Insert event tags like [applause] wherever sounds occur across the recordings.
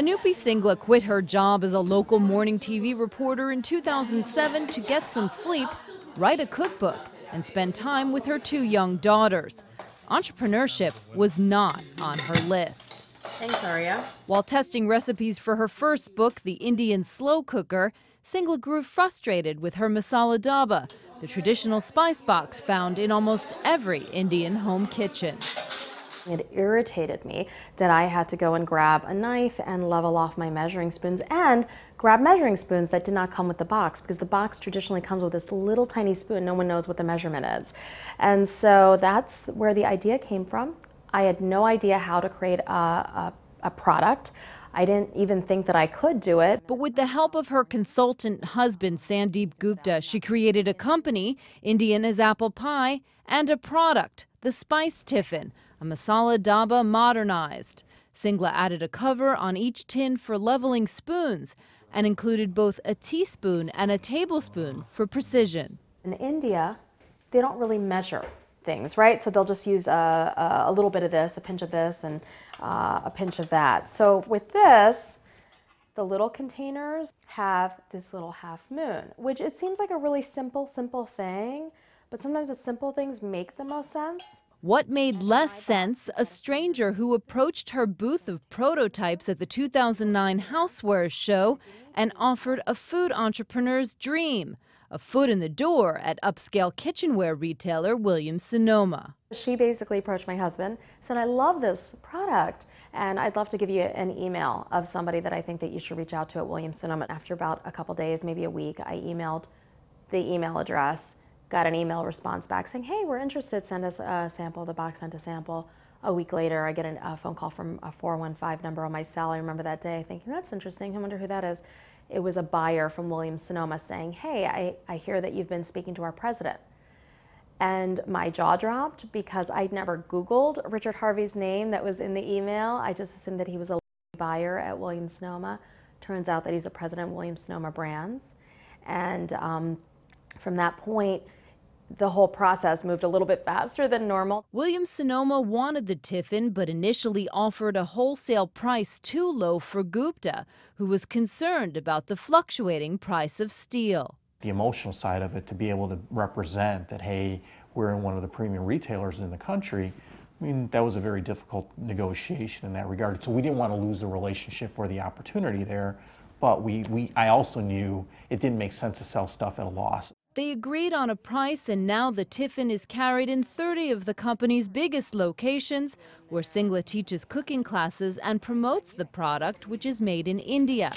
Anupy Singla quit her job as a local morning TV reporter in 2007 to get some sleep, write a cookbook, and spend time with her two young daughters. Entrepreneurship was not on her list. Thanks, Arya. While testing recipes for her first book, The Indian Slow Cooker, Singla grew frustrated with her masala dabba, the traditional spice box found in almost every Indian home kitchen. It irritated me that I had to go and grab a knife and level off my measuring spoons and grab measuring spoons that did not come with the box because the box traditionally comes with this little tiny spoon. No one knows what the measurement is. And so that's where the idea came from. I had no idea how to create a, a, a product. I didn't even think that I could do it. But with the help of her consultant husband, Sandeep Gupta, she created a company, Indian as Apple Pie, and a product, the Spice Tiffin, a masala dabba modernized. Singla added a cover on each tin for leveling spoons and included both a teaspoon and a tablespoon for precision. In India, they don't really measure things, right? So they'll just use a, a, little bit of this, a pinch of this, and uh, a pinch of that. So with this, the little containers have this little half moon, which it seems like a really simple, simple thing, but sometimes the simple things make the most sense. What made less sense, a stranger who approached her booth of prototypes at the 2009 Housewares show and offered a food entrepreneur's dream a foot in the door at upscale kitchenware retailer Williams Sonoma. She basically approached my husband, said, I love this product, and I'd love to give you an email of somebody that I think that you should reach out to at Williams Sonoma. After about a couple days, maybe a week, I emailed the email address, got an email response back saying, hey, we're interested, send us a sample. The box sent a sample. A week later, I get a phone call from a 415 number on my cell. I remember that day thinking, that's interesting. I wonder who that is it was a buyer from Williams Sonoma saying, hey, I, I hear that you've been speaking to our president. And my jaw dropped because I'd never Googled Richard Harvey's name that was in the email. I just assumed that he was a buyer at Williams Sonoma. Turns out that he's the president of Williams Sonoma Brands. And um, from that point, the whole process moved a little bit faster than normal. Williams Sonoma wanted the Tiffin, but initially offered a wholesale price too low for Gupta, who was concerned about the fluctuating price of steel. The emotional side of it, to be able to represent that, hey, we're in one of the premium retailers in the country, I mean, that was a very difficult negotiation in that regard. So we didn't want to lose the relationship or the opportunity there, but we, we I also knew it didn't make sense to sell stuff at a loss. They agreed on a price, and now the Tiffin is carried in 30 of the company's biggest locations, where Singla teaches cooking classes and promotes the product, which is made in India.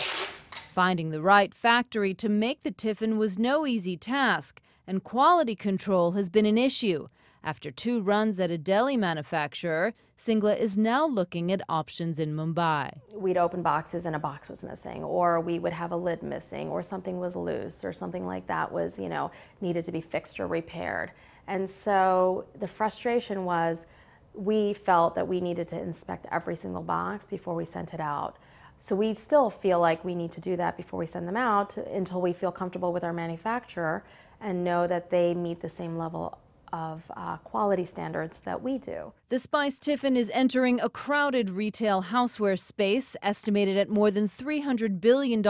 Finding the right factory to make the Tiffin was no easy task, and quality control has been an issue. After two runs at a Delhi manufacturer, Singla is now looking at options in Mumbai. We'd open boxes and a box was missing, or we would have a lid missing, or something was loose, or something like that was, you know, needed to be fixed or repaired. And so the frustration was we felt that we needed to inspect every single box before we sent it out. So we still feel like we need to do that before we send them out until we feel comfortable with our manufacturer and know that they meet the same level of uh, quality standards that we do. The Spice Tiffin is entering a crowded retail houseware space, estimated at more than $300 billion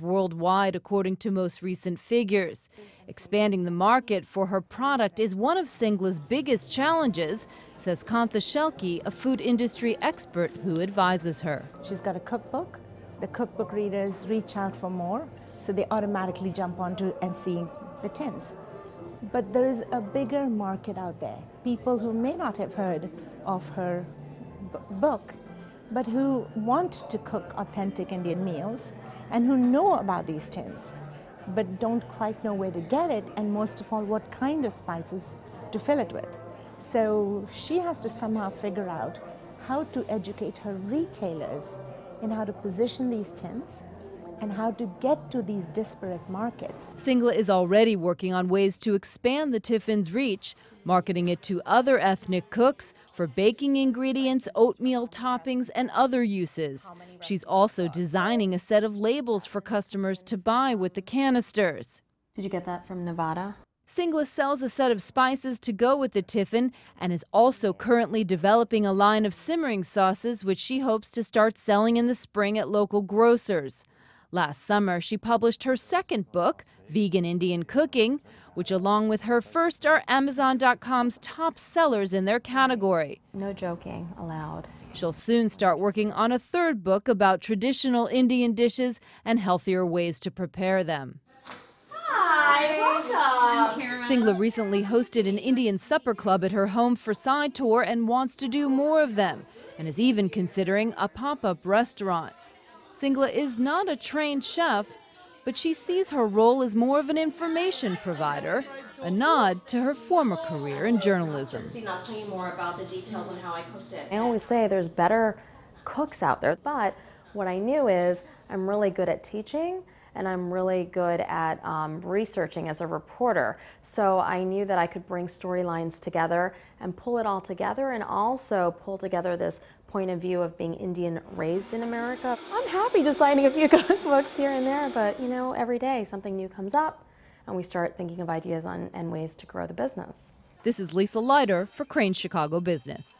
worldwide, according to most recent figures. Expanding the market for her product is one of Singla's biggest challenges, says Kantha Shelke, a food industry expert who advises her. She's got a cookbook. The cookbook readers reach out for more, so they automatically jump onto and see the tins. But there is a bigger market out there. People who may not have heard of her book, but who want to cook authentic Indian meals and who know about these tins, but don't quite know where to get it, and most of all, what kind of spices to fill it with. So she has to somehow figure out how to educate her retailers in how to position these tins and how to get to these disparate markets. Singla is already working on ways to expand the Tiffin's reach, marketing it to other ethnic cooks for baking ingredients, oatmeal toppings, and other uses. She's also designing a set of labels for customers to buy with the canisters. Did you get that from Nevada? Singla sells a set of spices to go with the tiffin and is also currently developing a line of simmering sauces, which she hopes to start selling in the spring at local grocers. Last summer, she published her second book, Vegan Indian Cooking, which, along with her first, are Amazon.com's top sellers in their category. No joking allowed. She'll soon start working on a third book about traditional Indian dishes and healthier ways to prepare them. Hi, welcome. Singla recently hosted an Indian supper club at her home for Sidetour and wants to do more of them, and is even considering a pop up restaurant. Singla is not a trained chef, but she sees her role as more of an information provider, a nod to her former career in journalism. I'll tell you more about the details on how I cooked it. I always say there's better cooks out there, but what I knew is I'm really good at teaching and I'm really good at um, researching as a reporter. So I knew that I could bring storylines together and pull it all together and also pull together this point of view of being Indian raised in America. I'm happy designing a few [laughs] cookbooks here and there, but you know, every day something new comes up and we start thinking of ideas on, and ways to grow the business. This is Lisa Leiter for Crain Chicago Business.